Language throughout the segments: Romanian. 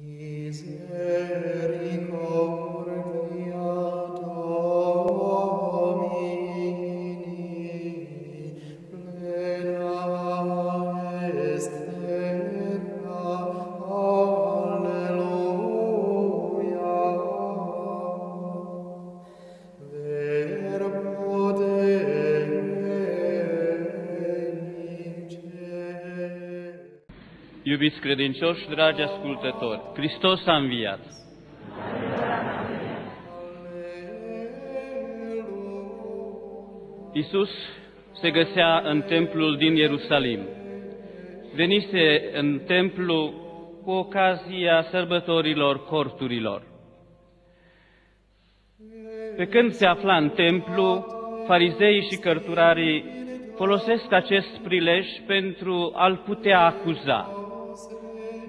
Yeah. Iubiți credincioși, dragi ascultători, Hristos a înviat. Isus se găsea în templul din Ierusalim. Venise în templu cu ocazia sărbătorilor corturilor. Pe când se afla în templu, farizeii și cărturarii folosesc acest prilej pentru a-l putea acuza.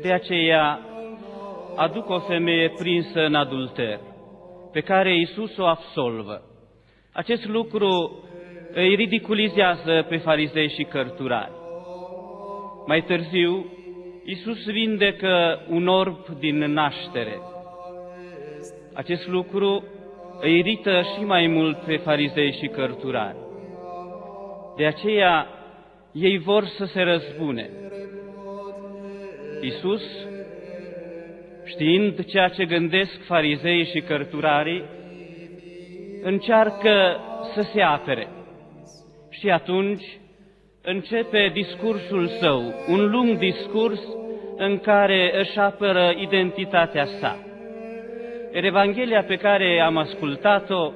De aceea aduc o femeie prinsă în adulter, pe care Iisus o absolvă. Acest lucru îi ridiculizează pe farizei și cărturari. Mai târziu, Iisus vindecă un orb din naștere. Acest lucru îi irită și mai mult pe farizei și cărturari. De aceea, ei vor să se răzbune. Isus, știind ceea ce gândesc farizei și cărturarii, încearcă să se apere. Și atunci începe discursul său, un lung discurs în care își apără identitatea sa. În Evanghelia pe care am ascultat-o,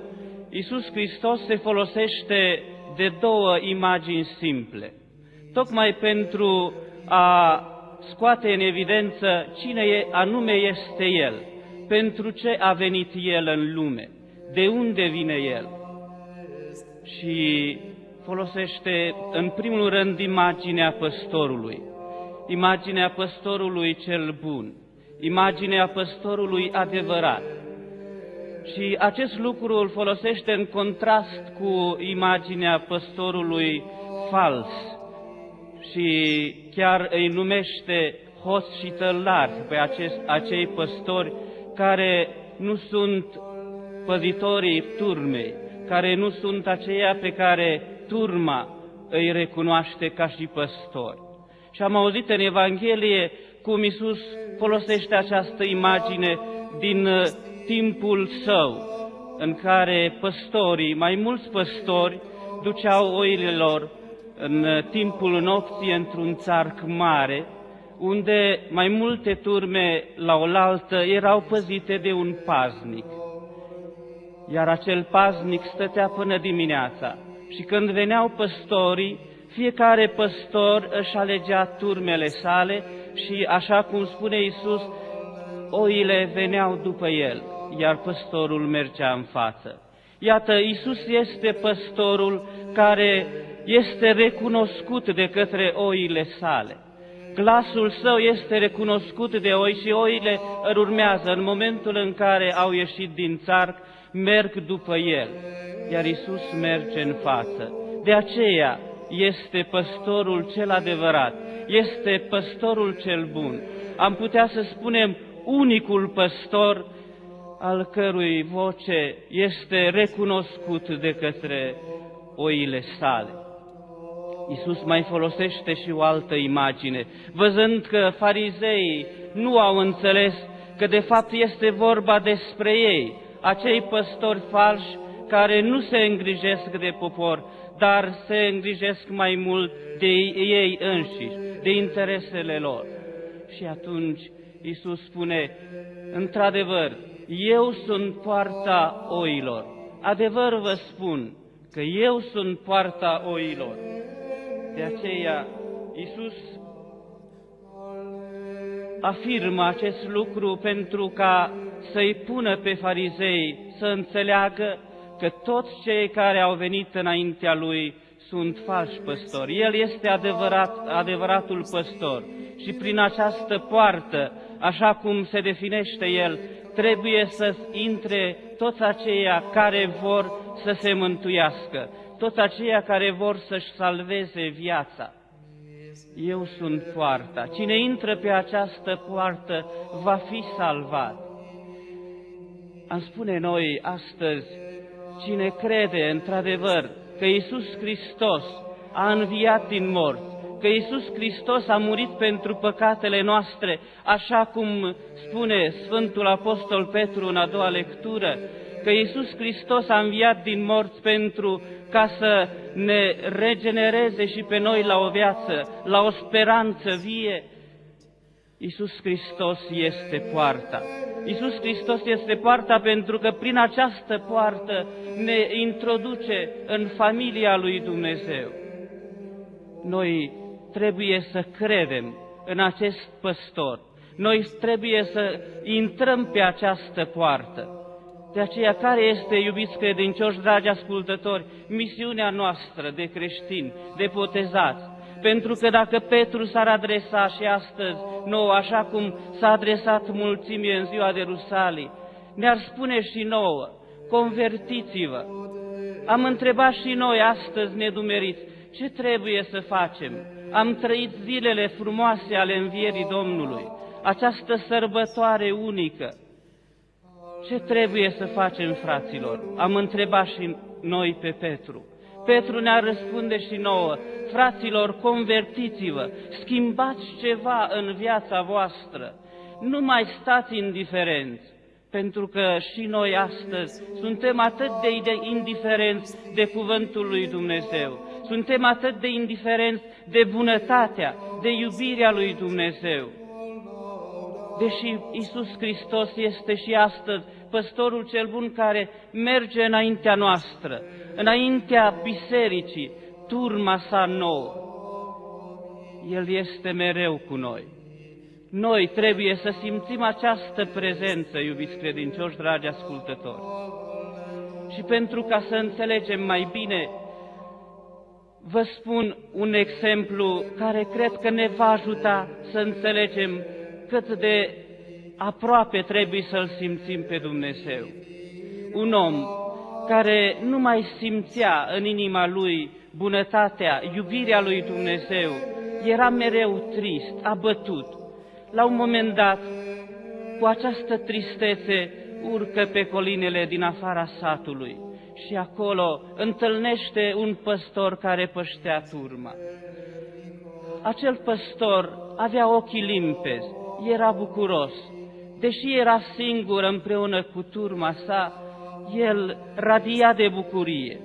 Iisus Hristos se folosește de două imagini simple, tocmai pentru a scoate în evidență cine anume este El, pentru ce a venit El în lume, de unde vine El. Și folosește în primul rând imaginea păstorului, imaginea păstorului cel bun, imaginea păstorului adevărat. Și acest lucru îl folosește în contrast cu imaginea păstorului fals, și chiar îi numește hoți și tălari pe acest, acei păstori care nu sunt păzitorii turmei, care nu sunt aceia pe care turma îi recunoaște ca și păstori. Și am auzit în Evanghelie cum Isus folosește această imagine din uh, timpul său, în care păstorii, mai mulți păstori, duceau oile lor în timpul nopții într-un țarc mare, unde mai multe turme la oaltă erau păzite de un paznic. Iar acel paznic stătea până dimineața și când veneau păstorii, fiecare păstor își alegea turmele sale și, așa cum spune Isus, oile veneau după el, iar păstorul mergea în față. Iată, Isus este păstorul care este recunoscut de către oile sale. Glasul său este recunoscut de oi și oile îl urmează în momentul în care au ieșit din țarc, merg după el, iar Isus merge în față. De aceea este păstorul cel adevărat, este păstorul cel bun. Am putea să spunem unicul păstor al cărui voce este recunoscut de către oile sale. Iisus mai folosește și o altă imagine, văzând că farizeii nu au înțeles că de fapt este vorba despre ei, acei păstori falși care nu se îngrijesc de popor, dar se îngrijesc mai mult de ei înșiși, de interesele lor. Și atunci Iisus spune, într-adevăr, eu sunt poarta oilor. Adevăr vă spun că eu sunt poarta oilor. De aceea, Iisus afirmă acest lucru pentru ca să-i pună pe farizei să înțeleagă că toți cei care au venit înaintea lui sunt falși păstori. El este adevărat, adevăratul păstor și prin această poartă, așa cum se definește el, trebuie să intre toți aceia care vor să se mântuiască, toți aceia care vor să-și salveze viața. eu sunt poarta. Cine intră pe această poartă va fi salvat. Am spune noi astăzi, cine crede într-adevăr că Iisus Hristos a înviat din morți, că Iisus Hristos a murit pentru păcatele noastre, așa cum spune Sfântul Apostol Petru în a doua lectură, că Iisus Hristos a înviat din morți pentru ca să ne regenereze și pe noi la o viață, la o speranță vie. Iisus Hristos este poarta. Iisus Hristos este poarta pentru că prin această poartă ne introduce în familia lui Dumnezeu. Noi trebuie să credem în acest păstor. Noi trebuie să intrăm pe această poartă. De aceea, care este, iubiți credincioși, dragi ascultători, misiunea noastră de creștini, de potezați? Pentru că dacă Petru s-ar adresa și astăzi nouă, așa cum s-a adresat mulțimii în ziua de Rusalii, ne-ar spune și nouă, convertiți-vă. Am întrebat și noi astăzi nedumeriți, ce trebuie să facem? Am trăit zilele frumoase ale învierii Domnului, această sărbătoare unică, ce trebuie să facem, fraților? Am întrebat și noi pe Petru. Petru ne-a răspunde și nouă, fraților, convertiți-vă, schimbați ceva în viața voastră, nu mai stați indiferenți, pentru că și noi astăzi suntem atât de indiferenți de cuvântul lui Dumnezeu, suntem atât de indiferenți de bunătatea, de iubirea lui Dumnezeu deși Isus Hristos este și astăzi păstorul cel bun care merge înaintea noastră, înaintea bisericii, turma sa nouă. El este mereu cu noi. Noi trebuie să simțim această prezență, iubiți credincioși, dragi ascultători. Și pentru ca să înțelegem mai bine, vă spun un exemplu care cred că ne va ajuta să înțelegem cât de aproape trebuie să-L simțim pe Dumnezeu. Un om care nu mai simțea în inima lui bunătatea, iubirea lui Dumnezeu, era mereu trist, abătut. La un moment dat, cu această tristețe, urcă pe colinele din afara satului și acolo întâlnește un păstor care păștea turma. Acel păstor avea ochii limpezi, era bucuros. Deși era singur împreună cu turma sa, el radia de bucurie.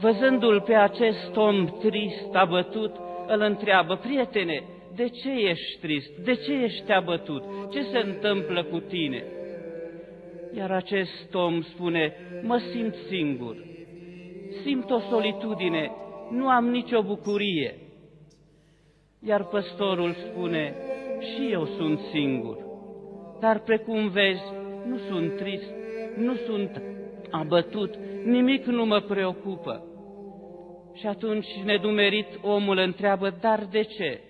Văzându-l pe acest om trist, abătut, îl întreabă, prietene, de ce ești trist? De ce ești abătut? Ce se întâmplă cu tine? Iar acest om spune, mă simt singur, simt o solitudine, nu am nicio bucurie. Iar păstorul spune, și eu sunt singur. Dar precum vezi, nu sunt trist, nu sunt abătut, nimic nu mă preocupă. Și atunci, nedumerit, omul întreabă, dar de ce?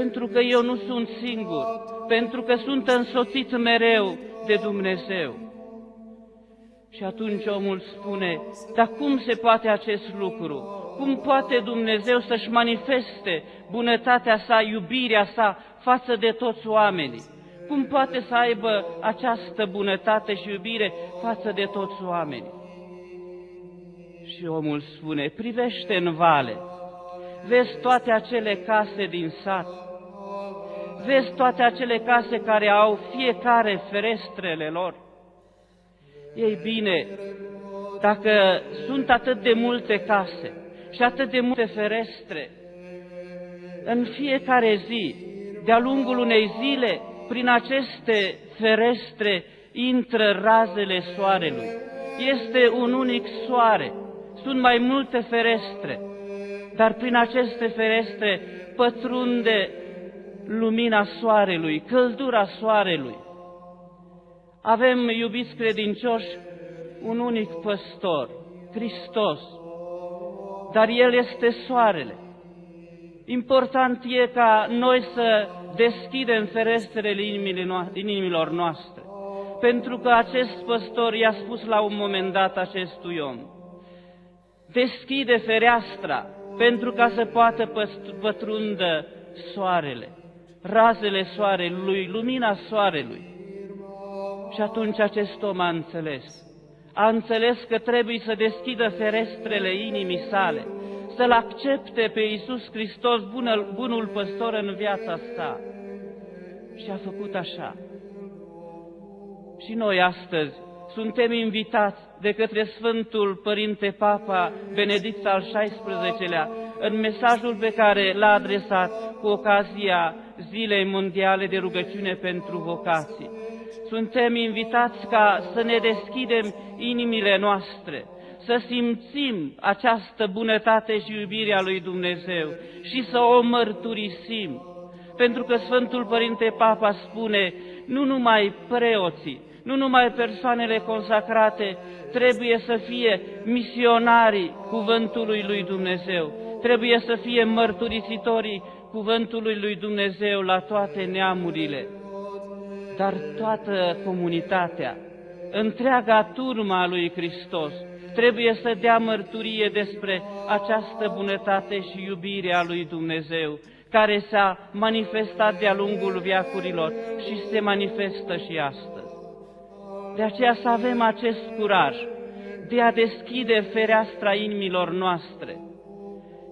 Pentru că eu nu sunt singur, pentru că sunt însoțit mereu de Dumnezeu. Și atunci omul spune, dar cum se poate acest lucru? Cum poate Dumnezeu să-și manifeste bunătatea sa, iubirea sa față de toți oamenii? Cum poate să aibă această bunătate și iubire față de toți oamenii? Și omul spune, privește în vale, vezi toate acele case din sat, vezi toate acele case care au fiecare ferestrele lor. Ei bine, dacă sunt atât de multe case și atât de multe ferestre, în fiecare zi, de-a lungul unei zile, prin aceste ferestre intră razele soarelui. Este un unic soare, sunt mai multe ferestre, dar prin aceste ferestre pătrunde lumina soarelui, căldura soarelui. Avem, iubiți credincioși, un unic păstor, Hristos, dar El este soarele. Important e ca noi să deschidem ferestrele inimilor noastre, pentru că acest păstor i-a spus la un moment dat acestui om, deschide fereastra, pentru ca să poată pătrundă soarele, razele soarelui, lumina soarelui. Și atunci acest om a înțeles. A înțeles că trebuie să deschidă ferestrele inimii sale, să-L accepte pe Iisus Hristos, bunul, bunul păstor în viața sa. Și a făcut așa. Și noi astăzi suntem invitați de către Sfântul Părinte Papa Benedict al XVI-lea în mesajul pe care l-a adresat cu ocazia Zilei Mondiale de Rugăciune pentru Vocații. Suntem invitați ca să ne deschidem inimile noastre, să simțim această bunătate și iubire a lui Dumnezeu și să o mărturisim. Pentru că Sfântul Părinte Papa spune, nu numai preoții, nu numai persoanele consacrate trebuie să fie misionarii cuvântului lui Dumnezeu, trebuie să fie mărturisitorii cuvântului lui Dumnezeu la toate neamurile, dar toată comunitatea, întreaga turma lui Hristos, trebuie să dea mărturie despre această bunătate și iubire a lui Dumnezeu, care s-a manifestat de-a lungul viacurilor și se manifestă și astăzi. De aceea să avem acest curaj de a deschide fereastra inimilor noastre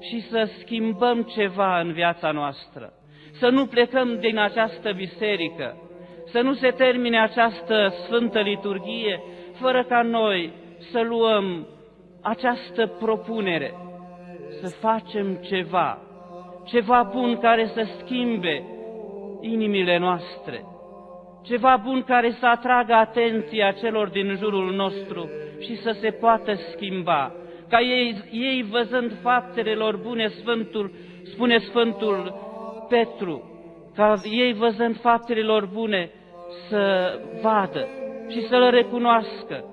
și să schimbăm ceva în viața noastră. Să nu plecăm din această biserică, să nu se termine această Sfântă Liturghie fără ca noi să luăm această propunere, să facem ceva, ceva bun care să schimbe inimile noastre, ceva bun care să atragă atenția celor din jurul nostru și să se poată schimba. Ca ei, ei văzând faptele lor bune, Sfântul, spune Sfântul Petru, ca ei văzând faptele lor bune să vadă și să-L recunoască,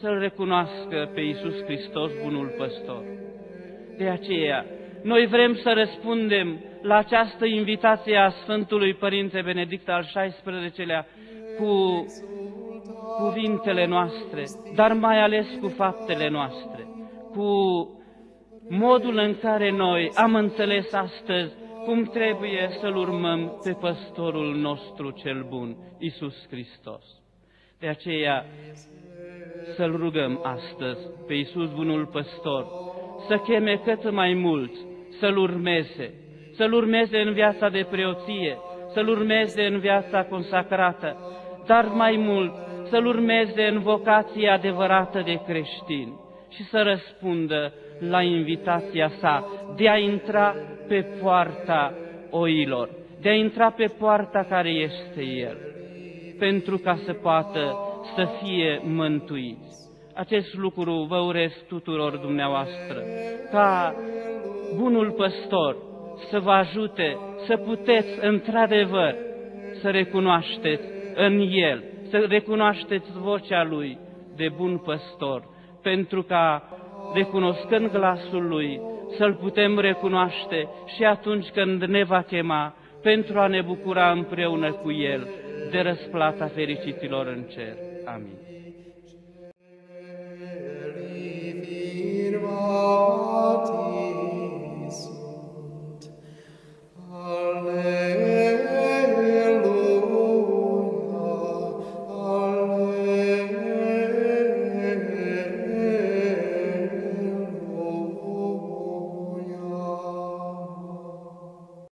să-L recunoască pe Iisus Hristos, bunul păstor. De aceea, noi vrem să răspundem la această invitație a Sfântului Părinte Benedict al XVI-lea cu cuvintele noastre, dar mai ales cu faptele noastre, cu modul în care noi am înțeles astăzi cum trebuie să-L urmăm pe păstorul nostru cel bun, Isus Hristos. De aceea să-L rugăm astăzi pe Isus bunul păstor, să cheme cât mai mulți să-L urmeze, să-L urmeze în viața de preoție, să-L urmeze în viața consacrată, dar mai mult să-L urmeze în vocația adevărată de creștin și să răspundă la invitația sa de a intra pe poarta oilor, de a intra pe poarta care este El, pentru ca să poată să fie mântuiți. Acest lucru vă urez tuturor dumneavoastră, ca bunul păstor să vă ajute să puteți într-adevăr să recunoașteți în El, să recunoașteți vocea Lui de bun păstor, pentru ca, recunoscând glasul Lui, să-L putem recunoaște și atunci când ne va chema pentru a ne bucura împreună cu El de răsplata fericitilor în cer. Amin.